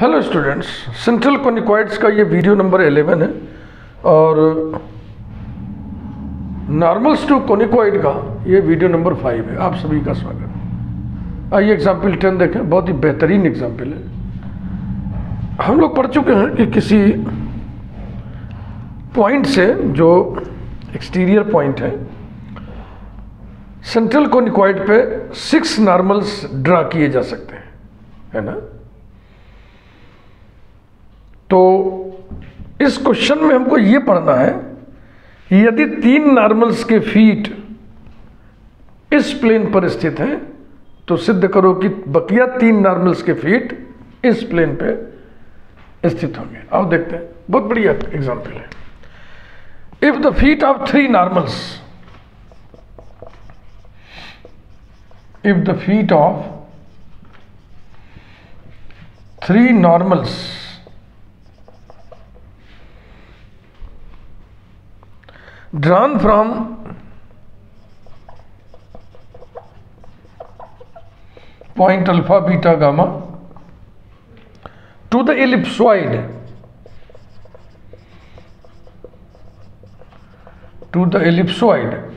Hello students central कोनिक्वाइड्स का ये video number 11 है और नॉर्मल्स टू कोनिक्वाइड का ये वीडियो नंबर 5 है। आप सभी का स्वागत आइए एग्ज़ाम्पल 10 देखें। बहुत ही बेहतरीन एग्ज़ाम्पल है। हम लोग पढ़ चुके हैं कि किसी पॉइंट से जो एक्सटीरियर पॉइंट है सेंट्रल कोनिक्वाइड पे सिक्स नॉर्मल्स ड्रा किए जा सकते हैं। है ना? तो इस क्वेश्चन में हमको ये पढ़ना है यदि तीन नॉर्मल्स के फीट इस प्लेन पर स्थित हैं तो सिद्ध करो कि बकिया तीन नॉर्मल्स के फीट इस प्लेन पे स्थित होंगे। आओ देखते हैं। बहुत बढ़िया एग्जांपल है। If the feet of three normals if the feet of three normals drawn from point alpha beta gamma to the ellipsoid to the ellipsoid.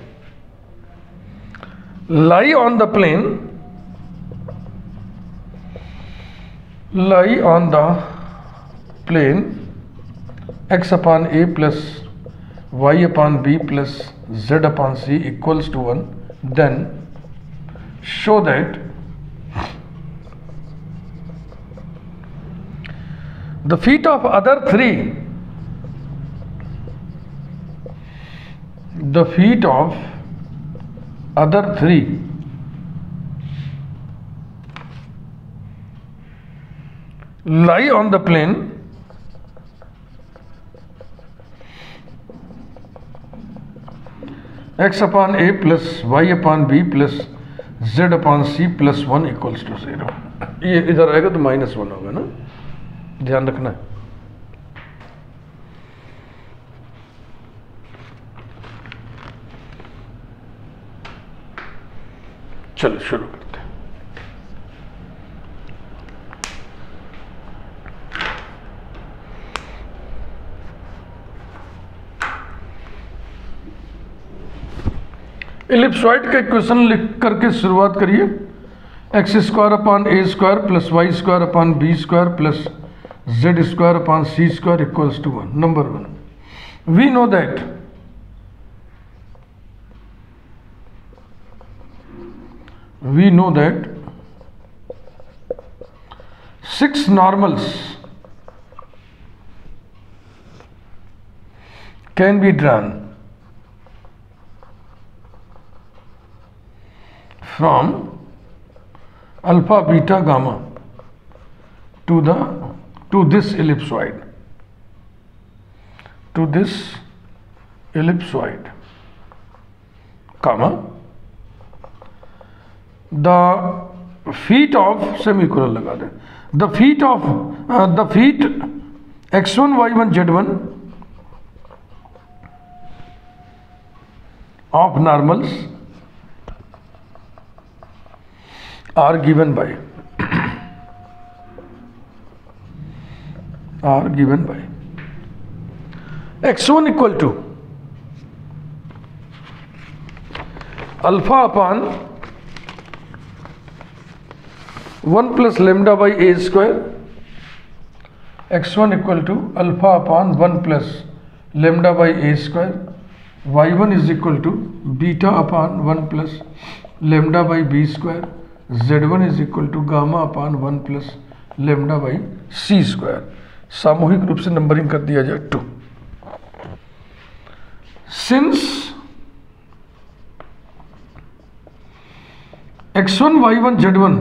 Lie on the plane lie on the plane x upon a plus y upon b plus z upon c equals to 1 then show that the feet of other three the feet of other three lie on the plane x upon a plus y upon b plus z upon c plus one equals to zero ये इधर आएगा तो minus one होगा ना? ध्यान रखना। है चलो शुरू इलिप्सॉइड का इक्वेशन लिख करके शुरुआत करिए। X square upon a square plus y square upon b square plus z square upon c square equals to one number one we know that we know that six normals can be drawn. from alpha, beta, gamma to the to this ellipsoid to this ellipsoid comma the feet of semicolon laga de the feet of uh, the feet x1 y1 z1 of normals are given by. Are given by. X1 equal to. Alpha upon 1 plus lambda by a square. X1 equal to alpha upon 1 plus lambda by a square. Y1 is equal to beta upon 1 plus lambda by b square. Z one is equal to gamma upon one plus lambda by c square सामूहिक रूप से numbering कर दिया जाए two since x one y one z one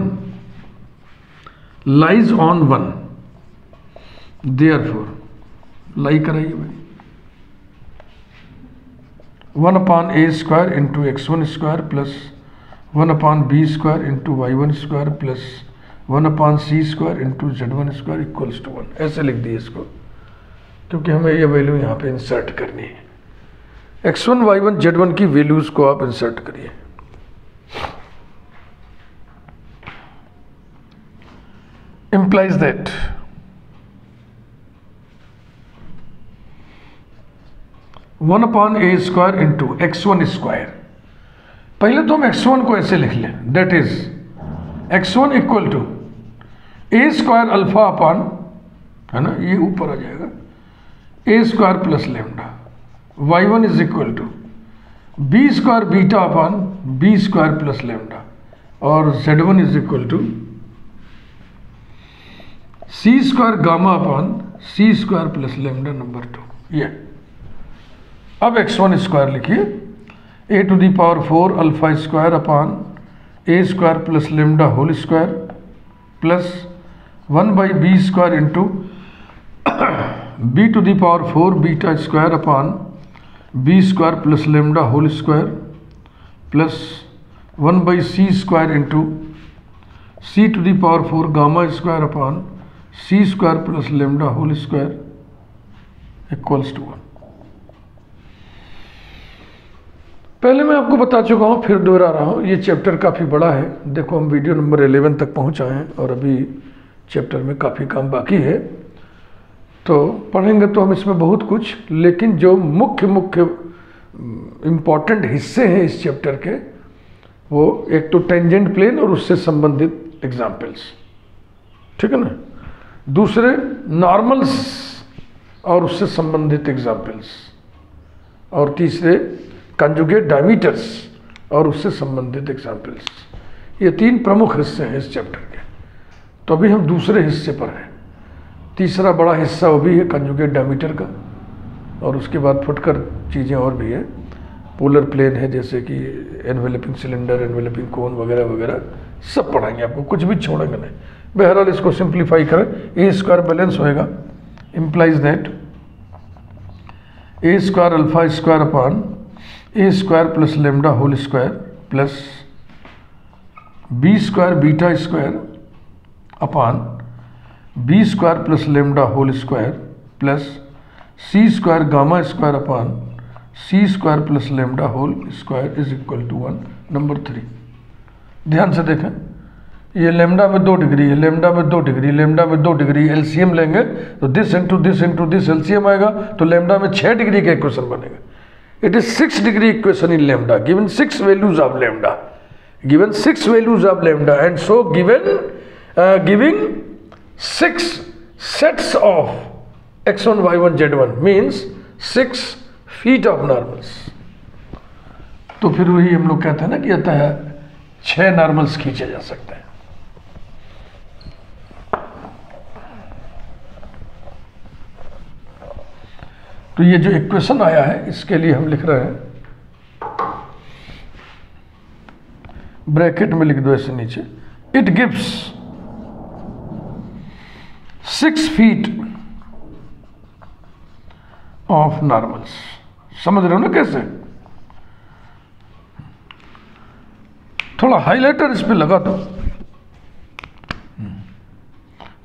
lies on 1 therefore lie कराइए भाई. One upon a square into x one square plus one upon b square into y one square plus one upon c square into z one square equals to one. ऐसे लिख दिए इसको। क्योंकि हमें ये value यहाँ पे इंसर्ट करनी है। X one y one z one की वैल्यूज़ को आप इंसर्ट करिए। Implies that one upon a square into x one square. पहले तो हम एक्स वन को ऐसे लिख लें that is x one equal to a square alpha upon है ना, ये ऊपर आ जाएगा a square plus lambda y one is equal to b square beta upon b square plus lambda और z one is equal to c square gamma upon c square plus lambda number two ये। अब x one square लिखिए। A to the power four alpha square upon a square plus lambda whole square plus one by b square into b to the power four beta square upon b square plus lambda whole square plus one by c square into c to the power four gamma square upon c square plus lambda whole square equals to one पहले मैं आपको बता चुका हूँ, फिर दोहरा रहा हूँ। ये चैप्टर काफ़ी बड़ा है। देखो, हम वीडियो नंबर 11 तक पहुँच हैं और अभी चैप्टर में काफ़ी काम बाकी है। तो पढ़ेंगे तो हम इसमें बहुत कुछ, लेकिन जो मुख्य मुख्य इंपॉर्टेंट हिस्से हैं इस चैप्टर के, वो एक तो टेंजेंट प्लेन और उससे संबंधित एग्जाम्पल्स ठीक है ना? दूसरे नॉर्मल्स और उससे संबंधित एग्जाम्पल्स और तीसरे कंजुगेट डायमीटर्स और उससे संबंधित एग्जाम्पल्स ये तीन प्रमुख हिस्से हैं इस चैप्टर के। तो अभी हम दूसरे हिस्से पर हैं। तीसरा बड़ा हिस्सा वो भी है कंजुगेट डायमीटर का और उसके बाद फुटकर चीज़ें और भी हैं। पोलर प्लेन है, जैसे कि एनवेलपिंग सिलेंडर एनवेलपिंग कोन वगैरह वगैरह। सब पढ़ाएँगे आपको, कुछ भी छोड़ेंगे नहीं। बहरहाल इसको सिंप्लीफाई करें। ए स्क्वायर बैलेंस होएगा। Implies that a square alpha square upon a square plus lambda whole square plus b square beta square upon b square plus lambda whole square plus c square gamma square upon c square plus lambda whole square is equal to one, number three. ध्यान से देखें, ये lambda में दो degree है lambda में दो degree, lambda में दो डिग्री, एलसीएम लेंगे तो this into this into this LCM आएगा तो लेमडा में छः डिग्री का इक्वेशन बनेगा। it is 6 degree equation in lambda given 6 values of lambda given 6 values of lambda and so given uh, giving 6 sets of x1 y1 z1 means 6 feet of normals तो फिर वही हम लोग कहते हैं ना कि आता है छह नॉर्मल्स खींचे जा सकते हैं तो ये जो इक्वेशन आया है, इसके लिए हम लिख रहे हैं ब्रैकेट में लिख दो ऐसे नीचे it gives six feet of normals समझ रहे हो ना कैसे? थोड़ा हाईलाइटर इस पर लगा दो।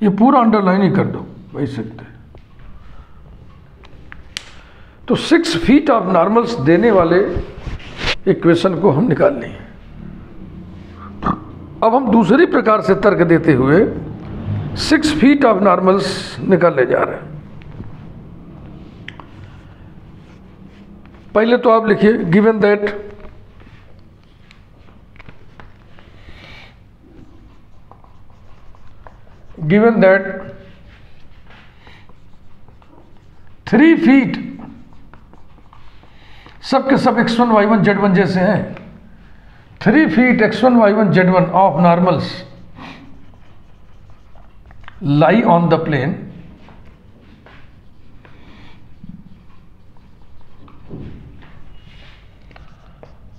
ये पूरा अंडरलाइन ही कर दो, वही सकते तो सिक्स फीट ऑफ़ नॉर्मल्स देने वाले इक्वेशन को हम निकाल लें अब हम दूसरी प्रकार से तर्क देते हुए सिक्स फीट ऑफ़ नॉर्मल्स निकालने जा रहे हैं। पहले तो आप लिखिए given that given that three feet सब के सब x one y one z one जैसे हैं। Three feet x one y one z one of normals lie on the plane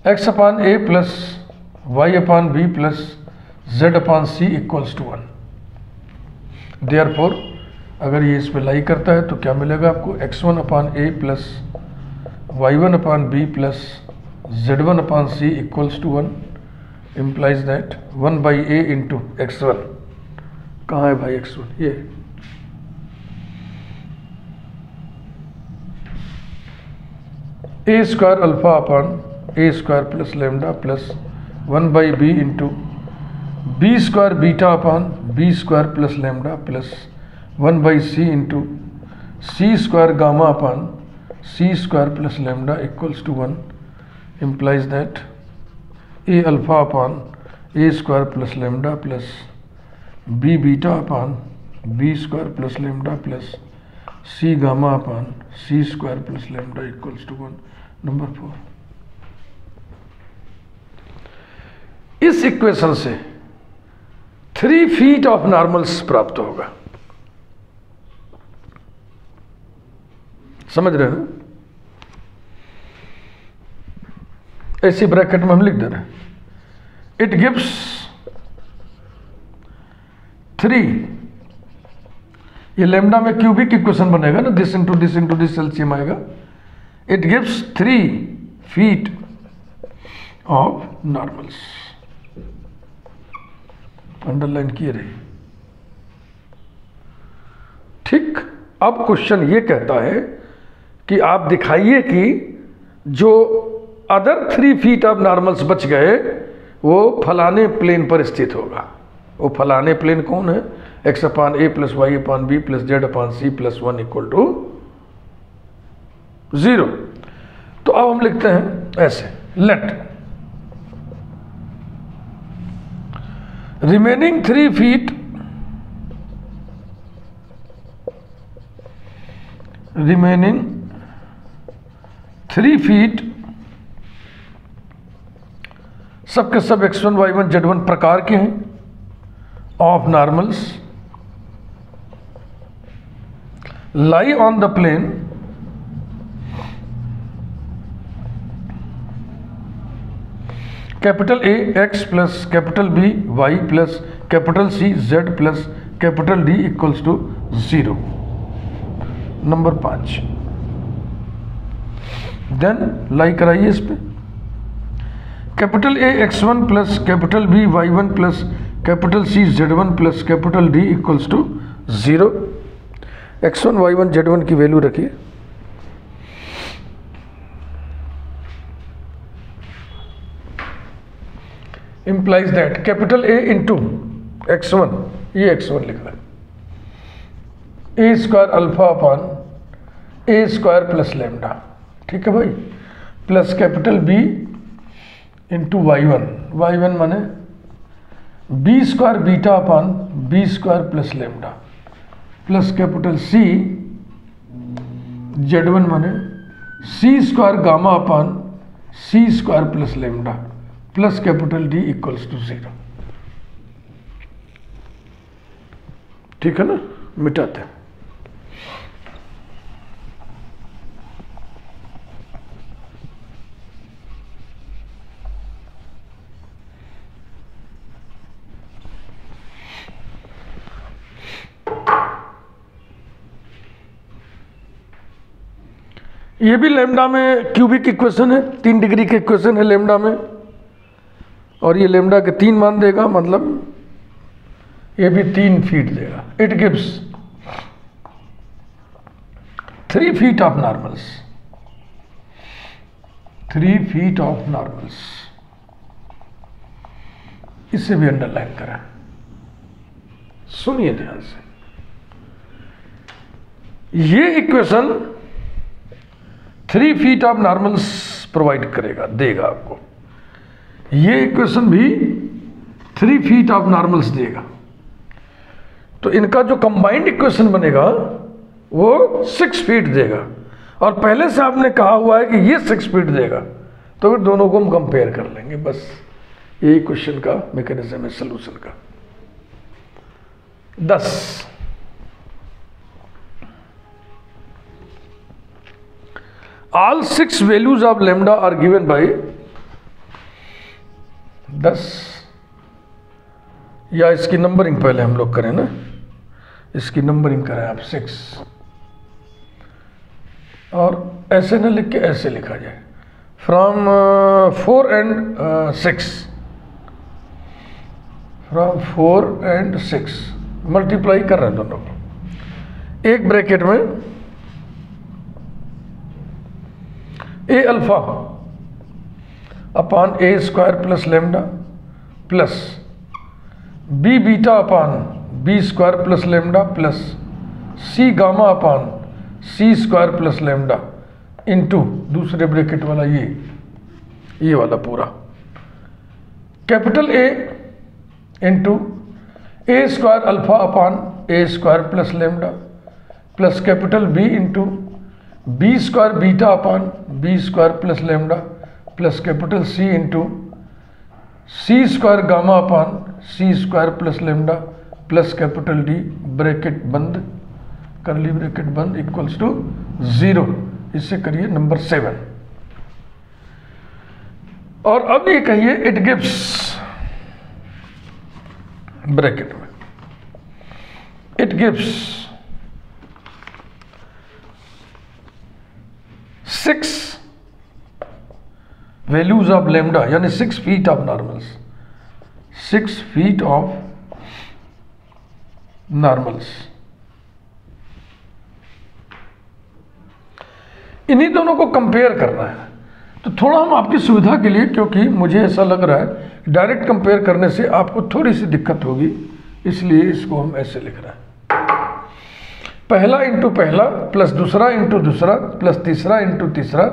x upon a plus y upon b plus z upon c equals to one therefore अगर ये इस पर lie करता है तो क्या मिलेगा आपको? X one upon a plus y one upon b plus z one upon c equals to one implies that one by a into x one कहाँ है भाई एक्स वन ये। A square alpha upon a square plus lambda plus one by b into b square beta upon b square plus lambda plus one by c into c square gamma upon c square plus lambda equals to 1 implies that a alpha upon a square plus lambda plus b beta upon b square plus lambda plus c gamma upon c square plus lambda equals to 1 number four इस equation से three feet of normals प्राप्त होगा समझ रहे हो ऐसी bracket में हम लिख दे रहे हैं। इट गिव्स थ्री ये लेमडा में क्यूबिक इक्वेशन बनेगा ना this into this into this LCM आएगा। It gives three feet of normals underline किए रही ठीक, अब क्वेश्चन ये कहता है कि आप दिखाइए कि जो other three feet of normals बच गए वो फलाने प्लेन पर स्थित होगा वो फलाने प्लेन कौन है x upon a plus y upon b plus z upon c plus one equal to zero तो अब हम लिखते हैं ऐसे let remaining three feet remaining three सबके सब x one y one z one प्रकार के हैं। Of normals lie on the plane capital A x plus capital B y plus capital C z plus capital D equals to zero number पाँच. Then lie कराइए इस पे। Capital A x one plus capital B y one plus capital C z one plus capital D equals to zero x one y one z one की value रखिए। Implies that capital A into x one ये x one लिख रहा है। A square alpha upon a square plus lambda ठीक है भाई? Plus capital B into y one y one माने b square beta upon b square plus lambda plus capital C z one माने c square gamma upon c square plus lambda plus capital D equals to zero ठीक है ना? मिटाते हैं। ये भी lambda में क्यूबिक इक्वेशन है, तीन डिग्री के इक्वेशन है लेमडा में। और ये लेमडा के तीन मान देगा मतलब ये भी तीन फीट देगा। It gives three feet of normals three feet of normals इसे भी अंडरलाइन करें। सुनिए ध्यान से। ये equation three feet of normals provide करेगा, देगा आपको। ये इक्वेशन भी थ्री फीट ऑफ़ नॉर्मल्स देगा। तो इनका जो कंबाइंड इक्वेशन बनेगा, वो सिक्स फीट देगा। और पहले से आपने कहा हुआ है कि ये सिक्स फीट देगा तो फिर दोनों को हम कंपेयर कर लेंगे, बस। यही क्वेश्चन का मैकेनिज्म है सोल्यूशन का। Thus. All six values of lambda are given by thus. या इसकी नंबरिंग पहले हम लोग करें ना। इसकी नंबरिंग करें आप सिक्स और ऐसे ना लिख के ऐसे लिखा जाए। From four and six from four and six multiply कर रहे हैं दोनों एक ब्रैकेट में a alpha upon a square plus lambda plus b beta upon b square plus lambda plus c gamma upon c square plus lambda into दूसरे bracket वाला ये ये वाला पूरा। Capital A into a square alpha upon a square plus lambda plus capital B into b square beta upon b square plus lambda plus capital C into c square gamma upon c square plus lambda plus capital D bracket बंद कर ली bracket बंद equals to zero इससे करिए number seven और अब ये कहिए इट गिव्स ब्रैकेट में. It gives six values of lambda यानी six feet of normals six feet of normals इन्हीं दोनों को कंपेयर करना है। तो थोड़ा हम आपकी सुविधा के लिए, क्योंकि मुझे ऐसा लग रहा है डायरेक्ट कंपेयर करने से आपको थोड़ी सी दिक्कत होगी, इसलिए इसको हम ऐसे लिख रहे हैं। पहला इंटू पहला प्लस दूसरा इंटू दूसरा प्लस तीसरा इंटू तीसरा,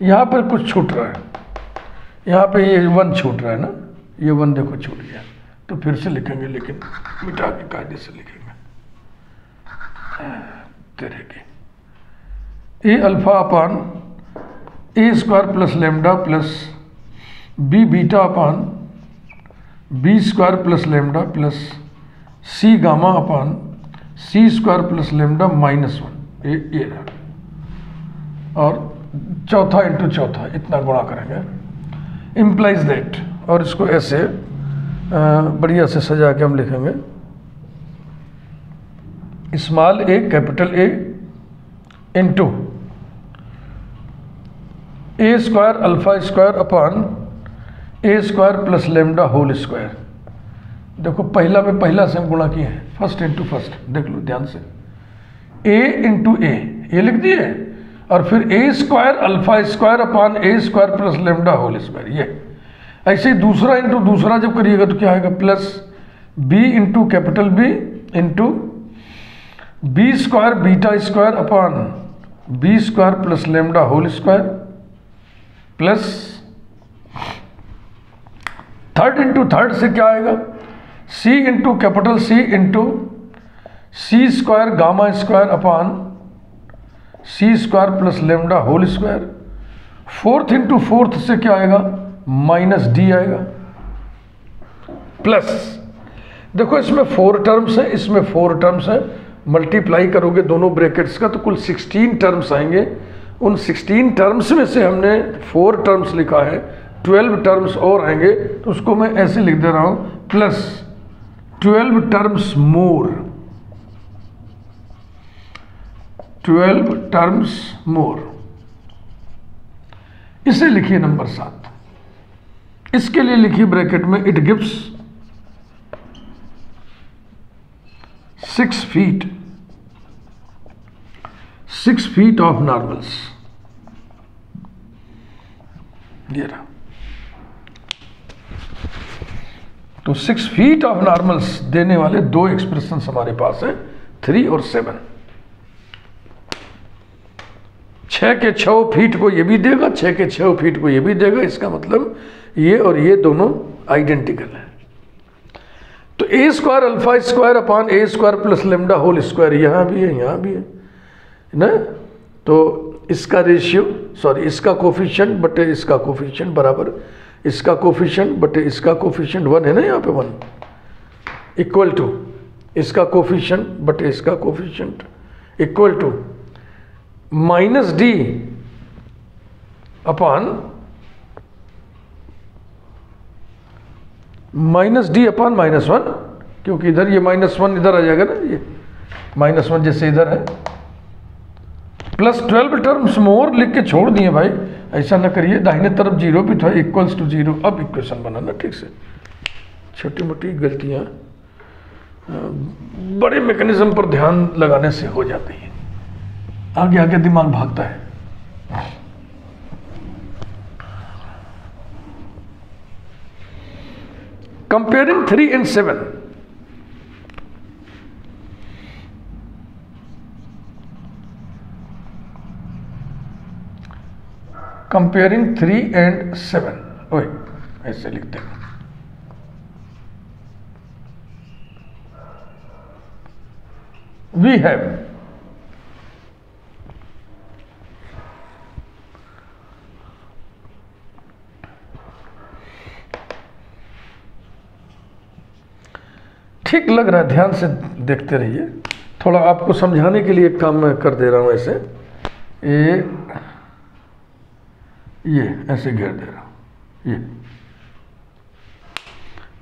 यहाँ पर कुछ छूट रहा है। यहाँ पे ये वन छूट रहा है ना, ये वन देखो छूट गया। तो फिर से लिखेंगे, लेकिन मिटा के कायदे से लिखेंगे। तेरे की। A alpha upon, a square plus lambda plus b beta upon b square plus lambda plus c gamma upon c square plus lambda minus one, ये ये रहा और चौथा इंटू चौथा, इतना गुणा करेंगे। इम्प्लाइज दैट और इसको ऐसे बढ़िया से सजा के हम लिखेंगे। Small a capital A into a square alpha square upon a square plus lambda whole square देखो, पहला में पहला से हम गुणा किए हैं। फ़र्स्ट इंटू फ़र्स्ट देख लो ध्यान से। ए इंटू ए ये लिख दिए? और फिर a square alpha square upon a square plus lambda whole square ये। ऐसे ही दूसरा इंटू दूसरा जब करिएगा तो क्या आएगा? Plus b into capital B into b square beta square upon b square plus lambda whole square plus third into third से क्या आएगा? C into capital C into c square gamma square upon c square plus lambda whole square fourth into fourth से क्या आएगा? Minus d आएगा. Plus देखो, इसमें four terms है, इसमें फोर टर्म्स है. मल्टीप्लाई करोगे दोनों ब्रैकेट्स का तो कुल सिक्सटीन टर्म्स आएँगे. उन 16 टर्म्स में से हमने फोर टर्म्स लिखा है. 12 टर्म्स और आएँगे तो उसको मैं ऐसे लिख दे रहा हूँ. Plus 12 terms more 12 terms more इसे लिखिए नंबर सात। इसके लिए लिखिए ब्रैकेट में it gives six feet six feet of normals ये रहा। तो सिक्स फीट ऑफ़ नॉर्मल्स देने वाले दो एक्सप्रेशन हमारे पास है थ्री और सेवन छह के छ फीट को ये भी देगा, छह के छ फीट को ये भी देगा, इसका मतलब ये और ये दोनों आइडेंटिकल है। तो a square alpha square upon a square plus lambda whole square यहाँ भी है, यहाँ भी है, ना? तो इसका रेशियो सॉरी इसका कोफिशियंट बटे इसका कोफिशियंट बराबर इसका कोफिशियंट बटे इसका कोफिशियंट वन है ना यहाँ पे वन इक्वल टू इसका कोफिशियंट बटे इसका coefficient equal to minus d upon minus d upon minus one क्योंकि इधर ये माइनस वन इधर आ जाएगा ना ये। माइनस वन जैसे इधर है। प्लस ट्वेल्व टर्म्स मोर लिख के छोड़ दिए भाई। ऐसा ना करिए, दाहिने तरफ़ ज़ीरो भी था इक्वल्स टू ज़ीरो अब इक्वेशन बनाना, ठीक से। छोटी मोटी गलतियाँ बड़े मैकेनिज्म पर ध्यान लगाने से हो जाती है। आगे आगे दिमाग भागता है। Comparing three and seven comparing three and seven ओए ऐसे लिखते हैं। We have ठीक लग रहा है, ध्यान से देखते रहिए। थोड़ा आपको समझाने के लिए एक काम मैं कर दे रहा हूँ ऐसे। ये ये, ऐसे घेर दे रहा हूँ, ये।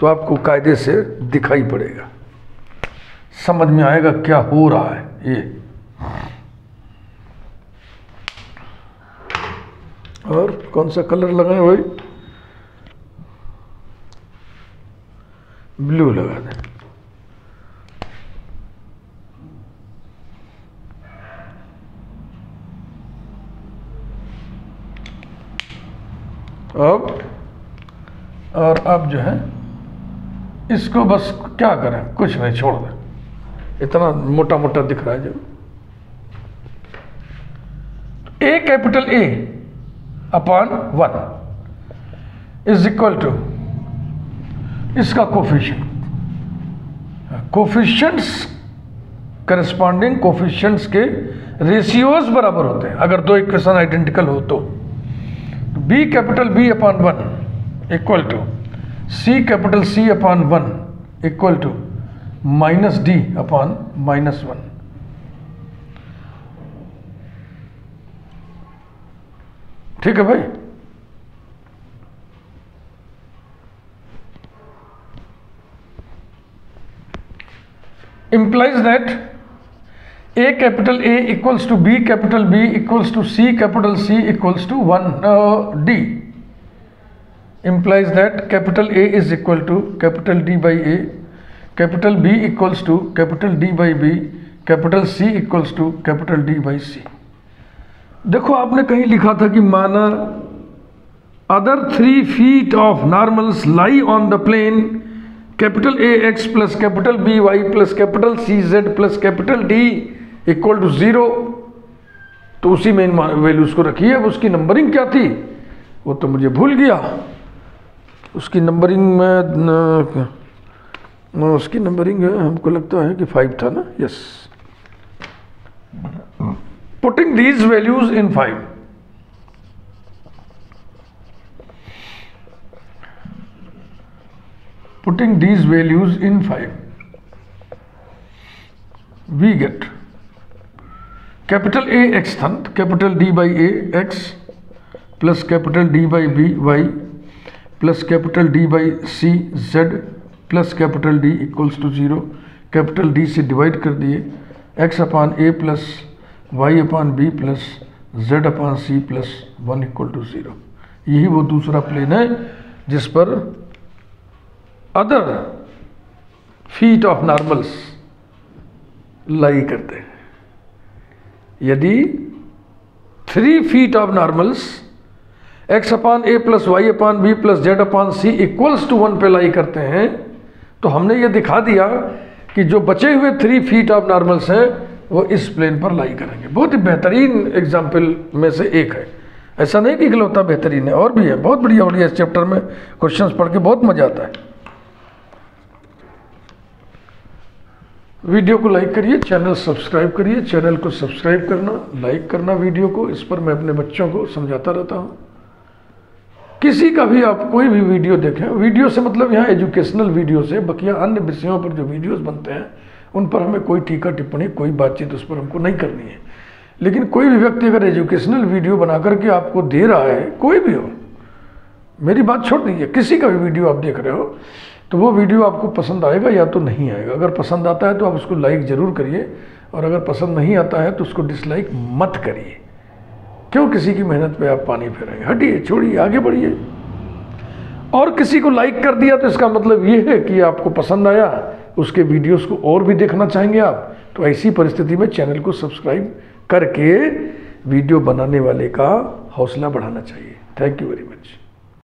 तो आपको कायदे से दिखाई पड़ेगा। समझ में आएगा क्या हो रहा है, ये। और कौन सा कलर लगाए भाई ब्लू लगा दें। अब, और अब जो है, इसको बस क्या करें? कुछ नहीं, छोड़ दें। इतना मोटा मोटा दिख रहा है जो। A capital A upon one is equal to इसका कोफिशियंट कोफिशियंट्स करस्पॉन्डिंग कोफिशियंट्स के रेशियोज बराबर होते हैं। अगर दो इक्वेशन आइडेंटिकल हो तो। B capital B upon one equal to C capital C upon one equal to minus D upon minus one ठीक है भाई? Implies that A capital A equals to B capital B equals to C capital C equals to one D implies that capital A is equal to capital D by A capital B equals to capital D by B capital C equals to capital D by C देखो, आपने कहीं लिखा था कि माना other three feet of normals lie on the plane capital A X plus capital B Y plus capital C Z plus capital D equal to zero तो उसी में वैल्यूज़ को रखिए। अब उसकी नंबरिंग क्या थी? वो तो मुझे भूल गया। उसकी नंबरिंग में उसकी नंबरिंग हमको लगता है कि फाइव था ना? Yes. Putting these values in five putting these values in 5 we get capital A X thant capital D by A x, plus capital D by B y, plus capital D by C z, plus capital D equals to zero capital D से divide कर दिए X upon A plus Y upon B plus Z upon C plus one equal to zero यही वो दूसरा plane है, जिस पर other feet of normals lie करते हैं। यदि three feet of normals X upon A plus Y upon B plus Z upon C equals to one पे लाई करते हैं तो हमने ये दिखा दिया कि जो बचे हुए थ्री फीट ऑफ़ नॉर्मल्स हैं, वो इस प्लेन पर लाई करेंगे। बहुत ही बेहतरीन एग्ज़ाम्पल में से एक है। ऐसा नहीं कि इकलौता बेहतरीन है, और भी है। बहुत बढ़िया बढ़िया इस चैप्टर में क्वेश्चंस पढ़ के बहुत मज़ा आता है। वीडियो को लाइक करिए, चैनल सब्सक्राइब करिए, चैनल को सब्सक्राइब करना, लाइक करना वीडियो को, इस पर मैं अपने बच्चों को समझाता रहता हूँ। किसी का भी आप कोई भी वीडियो देखें, वीडियो से मतलब यहाँ एजुकेशनल वीडियो से, बकिया अन्य विषयों पर जो वीडियोस बनते हैं, उन पर हमें कोई टीका टिप्पणी, कोई बातचीत उस पर हमको नहीं करनी है। लेकिन कोई भी व्यक्ति अगर एजुकेशनल वीडियो बना करके आपको दे रहा है, कोई भी हो, मेरी बात छोड़ दीजिए, किसी का भी वीडियो आप देख रहे हो तो वो वीडियो आपको पसंद आएगा या तो नहीं आएगा। अगर पसंद आता है तो आप उसको लाइक ज़रूर करिए और अगर पसंद नहीं आता है तो उसको डिसलाइक मत करिए। क्यों किसी की मेहनत पे आप पानी फेरेंगे हटिए, छोड़िए, आगे बढ़िए। और किसी को लाइक कर दिया तो इसका मतलब ये है कि आपको पसंद आया, उसके वीडियोस को और भी देखना चाहेंगे आप तो ऐसी परिस्थिति में चैनल को सब्सक्राइब करके वीडियो बनाने वाले का हौसला बढ़ाना चाहिए। Thank you very much